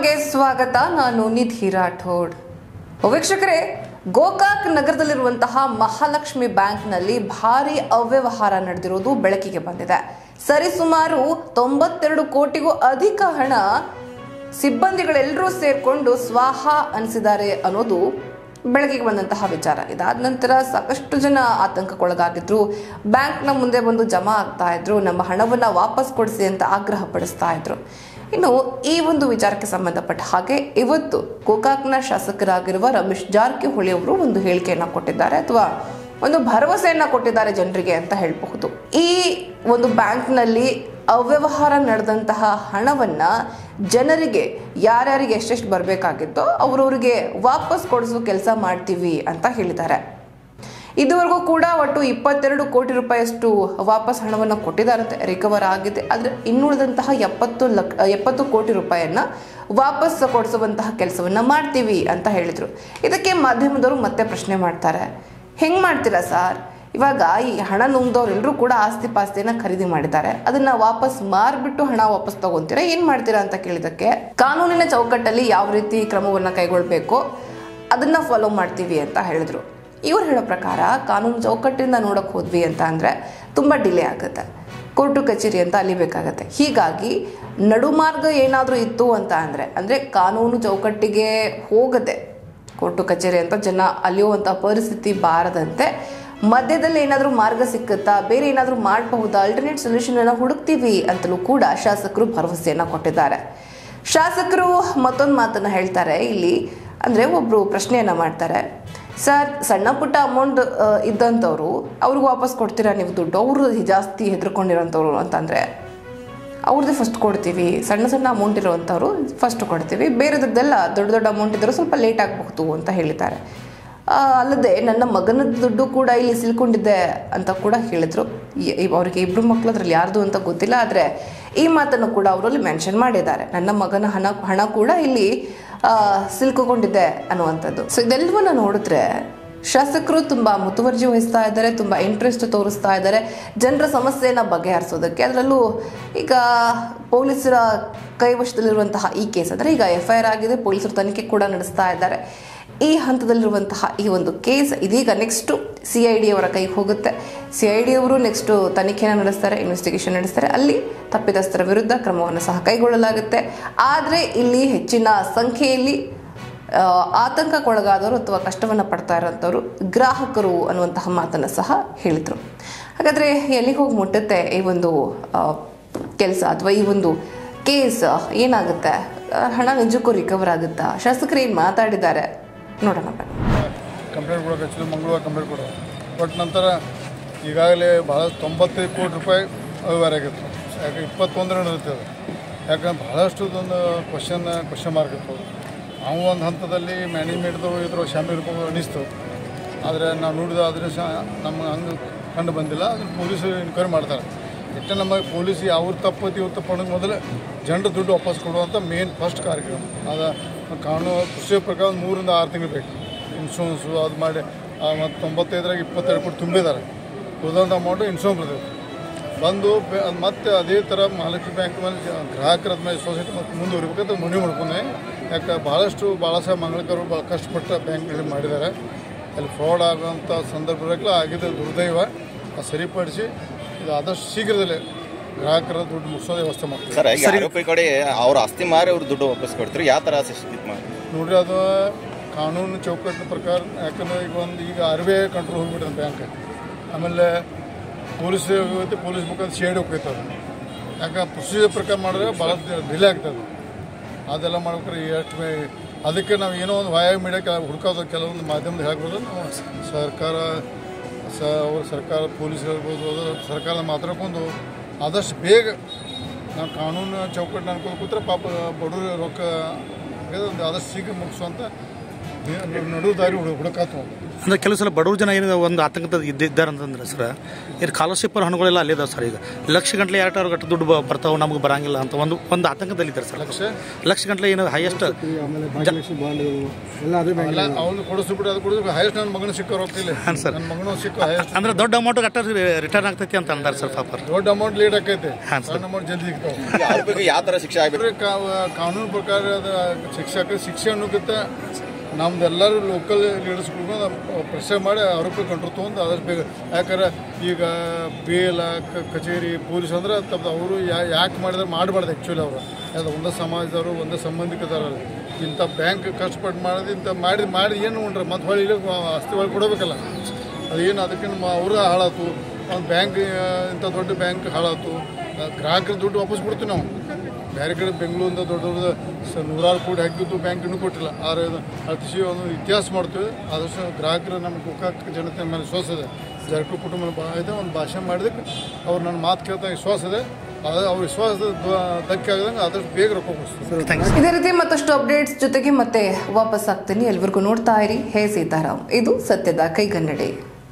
ಒನ್ಗೆ ಸ್ವಾಗತ. ನಾನು ನಿಧಿ ರಾಠೋಡ್. ವೀಕ್ಷಕರೇ, ಗೋಕಾಕ್ ನಗರದಲ್ಲಿರುವಂತಹ ಮಹಾಲಕ್ಷ್ಮಿ ಬ್ಯಾಂಕ್ನಲ್ಲಿ ಭಾರಿ ಅವ್ಯವಹಾರ ನಡೆದಿರುವುದು ಬೆಳಕಿಗೆ ಬಂದಿದೆ. ಸರಿಸುಮಾರು ತೊಂಬತ್ತೆರಡು ಕೋಟಿಗೂ ಅಧಿಕ ಹಣ ಸಿಬ್ಬಂದಿಗಳೆಲ್ಲರೂ ಸೇರಿಕೊಂಡು ಸ್ವಾಹ ಅನಿಸಿದ್ದಾರೆ ಅನ್ನೋದು ಬೆಳಕಿಗೆ ಬಂದಂತಹ ವಿಚಾರ. ಇದಾದ ನಂತರ ಸಾಕಷ್ಟು ಜನ ಆತಂಕಕ್ಕೊಳಗಾಗಿದ್ರು. ಬ್ಯಾಂಕ್ನ ಮುಂದೆ ಬಂದು ಜಮಾ ಆಗ್ತಾ ಇದ್ರು. ನಮ್ಮ ಹಣವನ್ನು ವಾಪಸ್ ಕೊಡಿಸಿ ಅಂತ ಆಗ್ರಹ ಪಡಿಸ್ತಾ ಇದ್ರು. ಇನ್ನು ಈ ಒಂದು ವಿಚಾರಕ್ಕೆ ಸಂಬಂಧಪಟ್ಟ ಹಾಗೆ ಇವತ್ತು ಗೋಕಾಕ್ನ ಶಾಸಕರಾಗಿರುವ ರಮೇಶ್ ಜಾರಕಿಹೊಳಿ ಅವರು ಒಂದು ಹೇಳಿಕೆಯನ್ನು ಕೊಟ್ಟಿದ್ದಾರೆ ಅಥವಾ ಒಂದು ಭರವಸೆಯನ್ನು ಕೊಟ್ಟಿದ್ದಾರೆ ಜನರಿಗೆ ಅಂತ ಹೇಳಬಹುದು. ಈ ಒಂದು ಬ್ಯಾಂಕ್ನಲ್ಲಿ ಅವ್ಯವಹಾರ ನಡೆದಂತಹ ಹಣವನ್ನ ಜನರಿಗೆ ಯಾರ್ಯಾರಿಗೆ ಎಷ್ಟೆಷ್ಟು ಬರಬೇಕಾಗಿತ್ತೋ ಅವರವರಿಗೆ ವಾಪಸ್ ಕೊಡಿಸೋ ಕೆಲಸ ಮಾಡ್ತೀವಿ ಅಂತ ಹೇಳಿದ್ದಾರೆ. ಇದುವರೆಗೂ ಕೂಡ ಒಟ್ಟು ಇಪ್ಪತ್ತೆರಡು ಕೋಟಿ ರೂಪಾಯಿಯಷ್ಟು ವಾಪಸ್ ಹಣವನ್ನು ಕೊಟ್ಟಿದ್ದಾರಂತೆ. ರಿಕವರ್ ಆಗಿದೆ. ಆದರೆ ಇನ್ನುಳಿದಂತಹ ಎಪ್ಪತ್ತು ಲಕ್ಷ ಎಪ್ಪತ್ತು ಕೋಟಿ ರೂಪಾಯಿಯನ್ನು ವಾಪಸ್ ಕೊಡಿಸುವಂತಹ ಕೆಲಸವನ್ನು ಮಾಡ್ತೀವಿ ಅಂತ ಹೇಳಿದರು. ಇದಕ್ಕೆ ಮಾಧ್ಯಮದವರು ಮತ್ತೆ ಪ್ರಶ್ನೆ ಮಾಡ್ತಾರೆ. ಹೆಂಗೆ ಮಾಡ್ತೀರಾ ಸರ್? ಇವಾಗ ಈ ಹಣ ನುಂಗ್ದವ್ರೆಲ್ಲರೂ ಕೂಡ ಆಸ್ತಿ ಪಾಸ್ತಿಯನ್ನು ಖರೀದಿ ಮಾಡಿದ್ದಾರೆ. ಅದನ್ನ ವಾಪಸ್ ಮಾರ್ಬಿಟ್ಟು ಹಣ ವಾಪಸ್ ತಗೊಂತೀರಾ? ಏನು ಮಾಡ್ತೀರಾ ಅಂತ ಕೇಳಿದಕ್ಕೆ ಕಾನೂನಿನ ಚೌಕಟ್ಟಲ್ಲಿ ಯಾವ ರೀತಿ ಕ್ರಮವನ್ನು ಕೈಗೊಳ್ಬೇಕು, ಅದನ್ನ ಫಾಲೋ ಮಾಡ್ತೀವಿ ಅಂತ ಹೇಳಿದ್ರು. ಇವ್ರು ಹೇಳೋ ಪ್ರಕಾರ ಕಾನೂನು ಚೌಕಟ್ಟಿಂದ ನೋಡಕ್ಕೆ ಹೋದ್ವಿ ಅಂತ ಅಂದರೆ ತುಂಬ ಡಿಲೇ ಆಗುತ್ತೆ. ಕೋರ್ಟು ಕಚೇರಿ ಅಂತ ಅಲಿಬೇಕಾಗತ್ತೆ ಹೀಗಾಗಿ ನಡುಮಾರ್ಗ ಏನಾದರೂ ಇತ್ತು ಅಂತ ಅಂದರೆ ಅಂದರೆ ಕಾನೂನು ಚೌಕಟ್ಟಿಗೆ ಹೋಗದೆ ಕೋರ್ಟು ಕಚೇರಿ ಅಂತ ಜನ ಅಲಿಯುವಂಥ ಪರಿಸ್ಥಿತಿ ಬಾರದಂತೆ ಮಧ್ಯದಲ್ಲಿ ಏನಾದರೂ ಮಾರ್ಗ ಸಿಕ್ಕುತ್ತಾ, ಬೇರೆ ಏನಾದರೂ ಮಾಡಬಹುದಾ ಅಲ್ಟರ್ನೇಟ್ ಸೊಲ್ಯೂಷನ್ ಅನ್ನ ಹುಡುಕ್ತೀವಿ ಅಂತಲೂ ಕೂಡ ಶಾಸಕರು ಭರವಸೆಯನ್ನು ಕೊಟ್ಟಿದ್ದಾರೆ. ಶಾಸಕರು ಮತ್ತೊಂದು ಮಾತನ್ನು ಹೇಳ್ತಾರೆ. ಇಲ್ಲಿ ಅಂದರೆ ಒಬ್ಬರು ಪ್ರಶ್ನೆಯನ್ನು ಮಾಡ್ತಾರೆ. ಸರ್, ಸಣ್ಣ ಪುಟ್ಟ ಅಮೌಂಟ್ ಇದ್ದಂಥವ್ರು ಅವ್ರಿಗೆ ವಾಪಸ್ ಕೊಡ್ತೀರಾ ನೀವು ದುಡ್ಡು? ಅವರು ಜಾಸ್ತಿ ಹೆದರ್ಕೊಂಡಿರೋಂಥವ್ರು ಅಂತಂದರೆ ಅವ್ರದ್ದು ಫಸ್ಟ್ ಕೊಡ್ತೀವಿ. ಸಣ್ಣ ಸಣ್ಣ ಅಮೌಂಟ್ ಇರುವಂಥವ್ರು ಫಸ್ಟ್ ಕೊಡ್ತೀವಿ. ಬೇರೆದದ್ದೆಲ್ಲ ದೊಡ್ಡ ದೊಡ್ಡ ಅಮೌಂಟ್ ಇದ್ದರೂ ಸ್ವಲ್ಪ ಲೇಟ್ ಆಗಬಹುದು ಅಂತ ಹೇಳಿದ್ದಾರೆ. ಅಲ್ಲದೆ ನನ್ನ ಮಗನ ದುಡ್ಡು ಕೂಡ ಇಲ್ಲಿ ಸಿಲ್ಕೊಂಡಿದ್ದೆ ಅಂತ ಕೂಡ ಹೇಳಿದರು. ಅವರಿಗೆ ಇಬ್ಬರು ಮಕ್ಕಳು ಅದರಲ್ಲಿ ಯಾರ್ದು ಅಂತ ಗೊತ್ತಿಲ್ಲ. ಆದರೆ ಈ ಮಾತನ್ನು ಕೂಡ ಅವರಲ್ಲಿ ಮೆನ್ಷನ್ ಮಾಡಿದ್ದಾರೆ. ನನ್ನ ಮಗನ ಹಣ ಹಣ ಕೂಡ ಇಲ್ಲಿ ಸಿಲ್ಕೊಂಡಿದೆ ಅನ್ನುವಂಥದ್ದು. ಸೊ ಇದೆಲ್ಲವನ್ನ ನೋಡಿದ್ರೆ ಶಾಸಕರು ತುಂಬಾ ಮುತುವರ್ಜಿ ವಹಿಸ್ತಾ ಇದ್ದಾರೆ, ತುಂಬಾ ಇಂಟ್ರೆಸ್ಟ್ ತೋರಿಸ್ತಾ ಇದ್ದಾರೆ, ಜನರ ಸಮಸ್ಯೆಯನ್ನು ಬಗೆಹರಿಸೋದಕ್ಕೆ. ಅದರಲ್ಲೂ ಈಗ ಪೊಲೀಸರ ಕೈವಶದಲ್ಲಿರುವಂತಹ ಈ ಕೇಸ್ ಅಂದರೆ ಈಗ ಎಫ್ ಐ ಆಗಿದೆ, ಪೊಲೀಸರು ತನಿಖೆ ಕೂಡ ನಡೆಸ್ತಾ ಇದ್ದಾರೆ. ಈ ಹಂತದಲ್ಲಿರುವಂತಹ ಈ ಒಂದು ಕೇಸ್ ಇದೀಗ ನೆಕ್ಸ್ಟು ಸಿ ಐ ಡಿ ಅವರ ಕೈಗೆ ಹೋಗುತ್ತೆ. ಸಿ ಐ ಡಿ ಅವರು ನೆಕ್ಸ್ಟು ತನಿಖೆನ ನಡೆಸ್ತಾರೆ ಇನ್ವೆಸ್ಟಿಗೇಷನ್ ನಡೆಸ್ತಾರೆ. ಅಲ್ಲಿ ತಪ್ಪಿತಸ್ಥರ ವಿರುದ್ಧ ಕ್ರಮವನ್ನು ಸಹ ಕೈಗೊಳ್ಳಲಾಗುತ್ತೆ. ಆದರೆ ಇಲ್ಲಿ ಹೆಚ್ಚಿನ ಸಂಖ್ಯೆಯಲ್ಲಿ ಆತಂಕಕ್ಕೊಳಗಾದವರು ಅಥವಾ ಕಷ್ಟವನ್ನು ಪಡ್ತಾ ಇರೋಂಥವ್ರು ಗ್ರಾಹಕರು ಅನ್ನುವಂತಹ ಮಾತನ್ನು ಸಹ ಹೇಳಿದರು. ಹಾಗಾದರೆ ಎಲ್ಲಿಗೆ ಹೋಗಿ ಮುಟ್ಟುತ್ತೆ ಈ ಒಂದು ಕೆಲಸ ಅಥವಾ ಈ ಒಂದು ಕೇಸ್ ಏನಾಗುತ್ತೆ? ಹಣ ನಿಜಕ್ಕೂ ರಿಕವರ್ ಆಗುತ್ತಾ ಶಾಸಕರು ಏನು ಮಾತಾಡಿದ್ದಾರೆ? ನೋಡೋಣ ಬನ್ನಿ. ಕಂಪ್ಲೇಂಟ್ ಕೊಡೋಕೆ ಹಚ್ಚಿದ್ರು ಮಂಗಳವಾರ ಕಂಪ್ಲೇಂಟ್ ಕೊಡೋದು ಬಟ್ ನಂತರ ಈಗಾಗಲೇ ಭಾಳ ತೊಂಬತ್ತೈದು ಕೋಟಿ ರೂಪಾಯಿ ಅವ್ಯವಹಾರ ಆಗಿತ್ತು. ಯಾಕೆ ಇಪ್ಪತ್ತೊಂದರ ನಡೀತದೆ ಯಾಕಂದ್ರೆ ಭಾಳಷ್ಟು ಒಂದು ಕ್ವಶನ್ ಕ್ವಶನ್ ಮಾರ್ಕ್ ಇತ್ತು. ನಾವು ಒಂದು ಹಂತದಲ್ಲಿ ಮ್ಯಾನೇಜ್ಮೆಂಟ್ದು ಇದ್ರ ಶಾಮಿ ಇರ್ಬೋದು ಅನಿಸ್ತು ಆದರೆ ನಾವು ನೋಡಿದ ಅದ್ರ ಸಹ ನಮ್ಗೆ ಹಂಗೆ ಕಂಡು ಬಂದಿಲ್ಲ. ಅದನ್ನು ಪೊಲೀಸರು ಎನ್ಕ್ವೈರಿ ಮಾಡ್ತಾರೆ. ಇಟ್ಟು ನಮಗೆ ಪೊಲೀಸ್ ಅವ್ರ ತಪ್ಪತ್ತು ಇವ್ರು ತಪ್ಪು ಮೊದಲು ಜನರು ದುಡ್ಡು ವಾಪಸ್ ಕೊಡುವಂಥ ಮೇನ್ ಫಸ್ಟ್ ಕಾರ್ಯಕ್ರಮ. ಅದು ಕಾನೂನು ಕೃಷಿ ಪ್ರಕಾರ ಮೂರಿಂದ ಆರು ತಿಂಗಳು ಬೇಕು. ಇನ್ಶೂರೆನ್ಸು ಅದು ಮಾಡಿ ಮತ್ತು ತೊಂಬತ್ತೈದರಾಗ ಇಪ್ಪತ್ತೆರಡು ಕೋಟಿ ತುಂಬಿದ್ದಾರೆ. ಉಳಿದಂಥ ಅಮೌಂಟು ಇನ್ಶೂರೆನ್ಸ್ ಬರ್ತೈತೆ ಬಂದು ಮತ್ತೆ ಅದೇ ಥರ ಮಹಾಲಕ್ಷ್ಮಿ ಬ್ಯಾಂಕ್ ಮೇಲೆ ಗ್ರಾಹಕರ ಮೇಲೆ ಸೊಸೈಟಿ ಮತ್ತು ಮುಂದುವರಿಬೇಕಂತ ಮನವಿ ಮಾಡ್ಕೊಂಡೆ. ಯಾಕೆ ಭಾಳಷ್ಟು ಭಾಳ ಸಹ ಮಂಗಳಕರು ಭಾಳ ಕಷ್ಟಪಟ್ಟ ಬ್ಯಾಂಕ್ನಲ್ಲಿ ಮಾಡಿದ್ದಾರೆ. ಅಲ್ಲಿ ಫ್ರಾಡ್ ಆಗುವಂಥ ಸಂದರ್ಭದಲ್ಲಿ ಆಗಿದೆ ದುರ್ದೈವ ಸರಿಪಡಿಸಿ, ಇದು ಆದಷ್ಟು ಶೀಘ್ರದಲ್ಲೇ ಗ್ರಾಹಕರ ದುಡ್ಡು ಮುಗಿಸೋ ವ್ಯವಸ್ಥೆ ಮಾಡ್ತಾರೆ ಸರ್ ಈಗ ಆರೋಪಿ ಕಡೆ ಅವ್ರ ಆಸ್ತಿ ಮಾರಿ ಅವ್ರ ದುಡ್ಡು ವಾಪಸ್ ಕೊಡ್ತೀರಿ ಯಾವ ಥರ ಮಾಡಿ ನೋಡ್ರಿ ಅದು ಕಾನೂನು ಚೌಕಟ್ಟಿನ ಪ್ರಕಾರ ಯಾಕಂದ್ರೆ ಈಗ ಒಂದು ಈಗ ಆರ್ ಬಿ ಐ ಕಂಟ್ರೋಲ್ ಹೋಗ್ಬಿಟ್ಟಿದೆ ಬ್ಯಾಂಕ್. ಆಮೇಲೆ ಪೊಲೀಸ್ ಹೋಗುತ್ತೆ ಪೊಲೀಸ್ ಮುಖಾಂತರ ಶೇಡ್ ಯಾಕಂದ್ರೆ ಹೋಗ್ತದೆ ಯಾಕೆ ಪ್ರೊಸೀಜರ್ ಪ್ರಕಾರ ಮಾಡಿದ್ರೆ ಭಾಳ ಡಿಲೇ ಆಗ್ತದೆ ಅದೆಲ್ಲ ಮಾಡ್ಬೇಕಾರೆ ಎಷ್ಟು ಅದಕ್ಕೆ ನಾವು ಏನೋ ಒಂದು ವಾಯ ಮೀಡಿಯಾ ಹುಡ್ಕೋದು ಕೆಲವೊಂದು ಮಾಧ್ಯಮದ ಹೇಳ್ಬೋದು ನಾವು ಸರ್ಕಾರ ಸ ಅವ್ರ ಸರ್ಕಾರ ಪೊಲೀಸ್ ಹೇಳ್ಬೋದು ಅದು ಸರ್ಕಾರ ಮಾತಾಡ್ಕೊಂಡು ಆದಷ್ಟು ಬೇಗ ನಾವು ಕಾನೂನು ಚೌಕಟ್ಟು ಅನ್ಕೊಂಡು ಕೂತ್ರೆ ಪಾಪ ಬಡವರು ರೊಕ್ಕ ಒಂದು ಆದಷ್ಟು ಶೀಘ್ರ ಮುಗಿಸುವಂಥ ನಡು ದಾರಿ ಹುಡುಕಾತು ಅಂದ್ರೆ ಕೆಲವು ಸಲ ಬಡವ್ರ ಜನ ಏನಿದೆ ಒಂದು ಆತಂಕದ ಇದ್ದ ಇದ್ದಾರೆ ಅಂತಂದ್ರೆ ಸರ್ ಇದು ಸ್ಕಾಲರ್ಶಿಪ್ ಹಣಗಳೆಲ್ಲ ಅಲ್ಲೇ ಇದಾವೆ ಸರ್ ಈಗ. ಲಕ್ಷ ಗಂಟ್ಲೆ ಎರಡು ಸಾವಿರ ಗಂಟೆ ದುಡ್ಡು ಬರ್ತಾವೆ ನಮಗೆ ಬರಂಗಿಲ್ಲ ಅಂತ ಒಂದು ಒಂದು ಆತಂಕದಲ್ಲಿ ಇದ್ದಾರೆ ಸರ್. ಲಕ್ಷ? ಲಕ್ಷ ಗಂಟ್ಲೆ ಏನು ಹೈಯೆಸ್ಟ್ ಹಾಂ ಸರ್. ನನ್ನ ಮಗನು ಸಿಕ್ಕೋ ಹೈಯೆಸ್ಟ್ ಅಂದ್ರೆ ದೊಡ್ಡ ಅಮೌಂಟ್ ಅಟ್ಟ ರಿಟರ್ನ್ ಆಗ್ತೈತಿ ಅಂತ ಅಂದ್ರೆ ಸರ್ ಪಾಪ ದೊಡ್ಡ ಅಮೌಂಟ್ ಲೇಟ್ ಆಕೈತೆ ಹಾಂ ಸರ್. ಅಮೌಂಟ್ ಜಲ್ದಿ ಯಾವ ಥರ ಶಿಕ್ಷೆ ಆಗಬೇಕು? ಕಾ- ಕಾನೂನು ಪ್ರಕಾರ ಅದು ಶಿಕ್ಷಕ ಶಿಕ್ಷೆ ಅನ್ನೋಕ್ಕಿಂತ ನಮ್ದು ಎಲ್ಲರೂ ಲೋಕಲ್ ಲೀಡರ್ಸ್ಗಳು ಪ್ರಶ್ನೆ ಮಾಡಿ ಆರೋಪ ಕಂಟ್ರೋಲ್ ತೊಗೊಂಡು ಆದಷ್ಟು ಬೇಗ ಯಾಕಂದ್ರೆ ಈಗ ಬೇಲ ಕಚೇರಿ, ಪೊಲೀಸ್ ಅಂದ್ರೆ ತಪ್ಪು ಅವರು ಯಾಕೆ ಮಾಡಿದ್ರೆ ಮಾಡಬಾರ್ದು ಆ್ಯಕ್ಚುಲಿ ಅವರು. ಅದು ಒಂದೇ ಸಮಾಜದವರು, ಒಂದೇ ಸಂಬಂಧಿಕದವರು. ಇಂಥ ಬ್ಯಾಂಕ್ ಕಷ್ಟಪಟ್ಟು ಮಾಡೋದು, ಇಂಥ ಮಾಡಿ ಮಾಡಿ ಏನು ಉಂಡ್ರೆ ಮತ್ತು ಹೊಳಿ ಆಸ್ತಿ ಒಳಗೆ ಕೊಡಬೇಕಲ್ಲ. ಅದೇನು ಅದಕ್ಕಿಂತ ನಮ್ಮ ಹಾಳಾಯ್ತು ಹಾಳಾತು. ಒಂದು ಬ್ಯಾಂಕ್ ಇಂಥ ದೊಡ್ಡ ಬ್ಯಾಂಕ್ ಹಾಳಾತು. ಗ್ರಾಹಕರ ದುಡ್ಡು ವಾಪಸ್ ಕೊಡ್ತೀವಿ ನಾವು. ಬೇರೆ ಕಡೆ ಬೆಂಗಳೂರಿಂದ ದೊಡ್ಡ ದೊಡ್ಡ ನೂರಾರು ಕೋಟಿ ಹಾಕಿದ್ದು ಬ್ಯಾಂಕ್ ಇನ್ನೂ ಕೊಟ್ಟಿಲ್ಲ. ಆದರೆ ಅತಿಶಿ ಒಂದು ಇತಿಹಾಸ ಮಾಡ್ತೇವೆ. ಆದಷ್ಟು ಗ್ರಾಹಕರು ನಮ್ಮ ಗೋಕಾಕ್ ಜನತೆ ಮೇಲೆ ವಿಶ್ವಾಸ ಇದೆ. ಜರ್ಕು ಕುಟುಂಬ ಭಾಳ ಇದೆ. ಒಂದು ಭಾಷೆ ಮಾಡಿದಕ್ಕೆ ಅವ್ರು ನನ್ನ ಮಾತು ಕೇಳ್ತಾ ವಿಶ್ವಾಸ ಇದೆ. ಅದು ಅವ್ರ ವಿಶ್ವಾಸದ ದ- ಧಕ್ಕೆ ಆಗದಂಗೆ ಆದಷ್ಟು ಬೇಗ ರೊಕ್ಕ ಕೊಡಿಸ್ತೀವಿ ಥ್ಯಾಂಕ್ಸ್. ಇದೇ ರೀತಿ ಮತ್ತಷ್ಟು ಅಪ್ಡೇಟ್ಸ್ ಜೊತೆಗೆ ಮತ್ತೆ ವಾಪಸ್ ಆಗ್ತೀನಿ. ಎಲ್ರಿಗೂ ನೋಡ್ತಾ ಇರಿ. ಹೇ ಸೀತಾರಾಮ್. ಇದು ಸತ್ಯದ ಕೈಗನ್ನಡಿ.